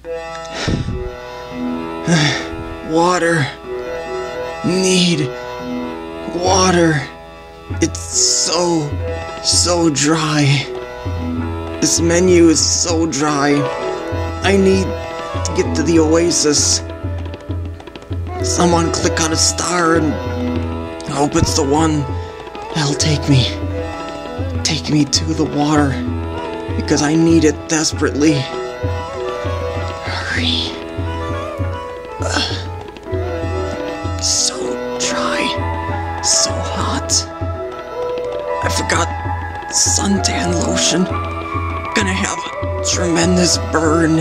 Water. Need water. It's so, so dry. This menu is so dry. I need to get to the oasis. Someone click on a star and hope it's the one that'll take me. Take me to the water. Because I need it desperately. Hurry. Ugh. So dry. So hot. I forgot suntan lotion. Gonna have a tremendous burn.